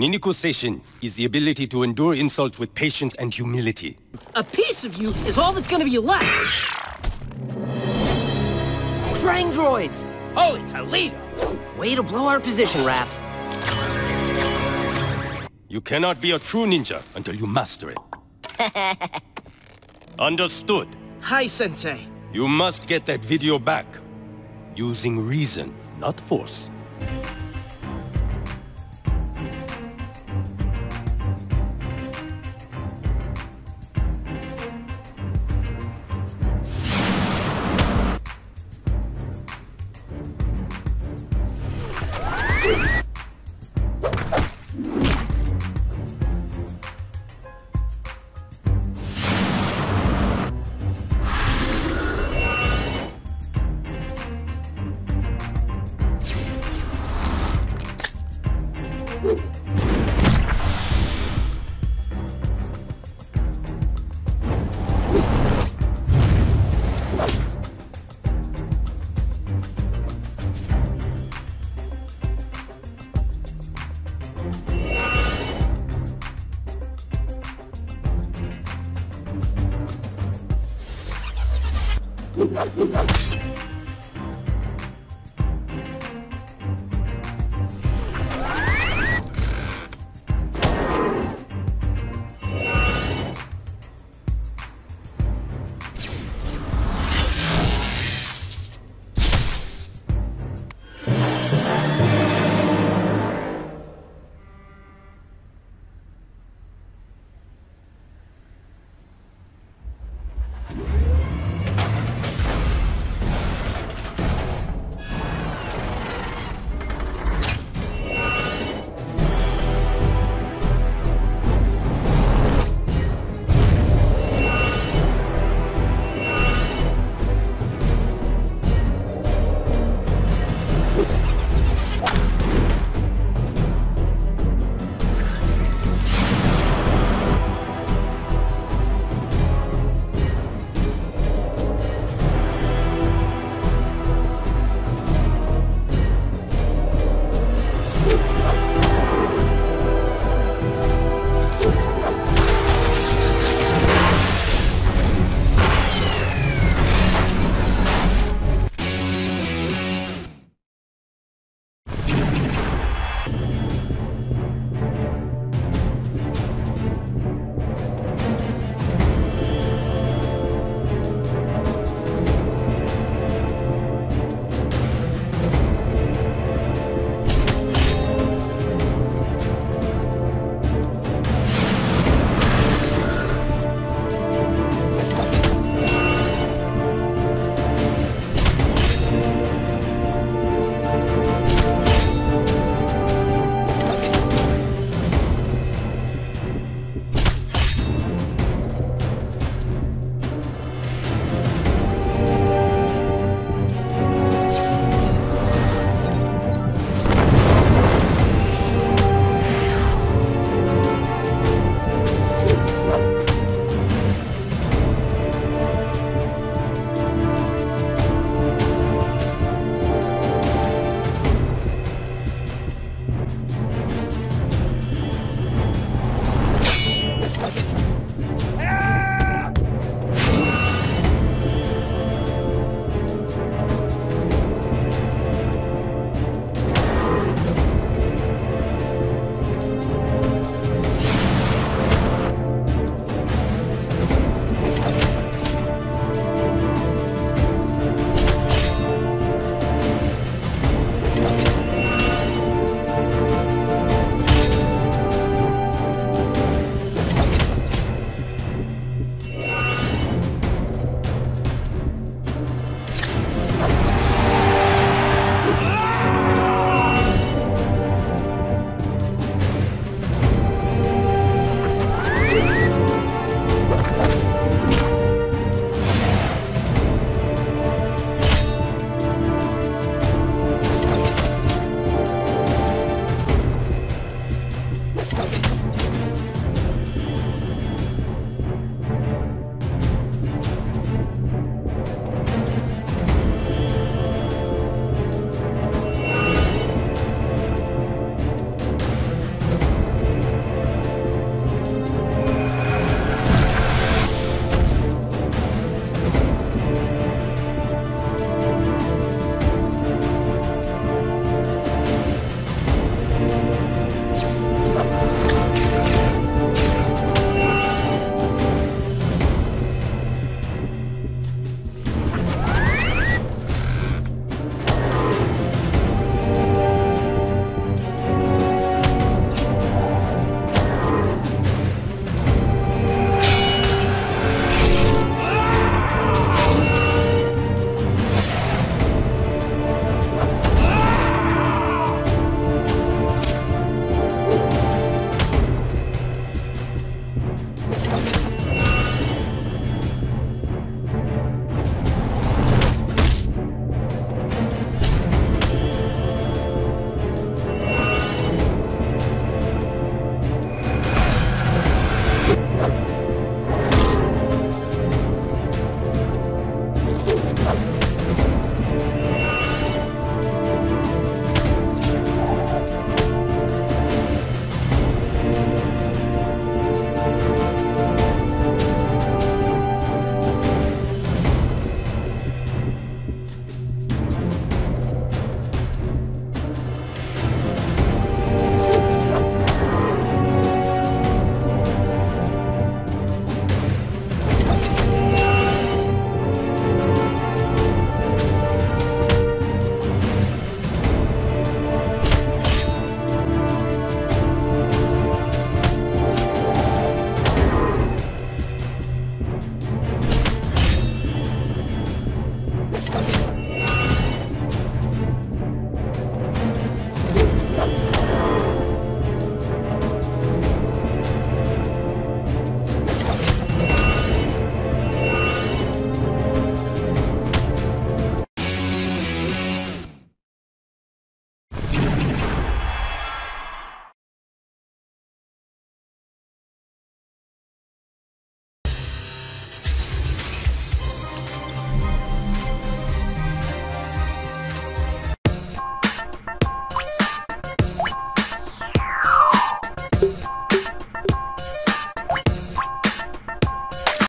Ninniku Seishin is the ability to endure insults with patience and humility. A piece of you is all that's gonna be left. Krang droids! Holy Toledo! Way to blow our position, Raph. You cannot be a true ninja until you master it. Understood. Hi, Sensei. You must get that video back. Using reason, not force.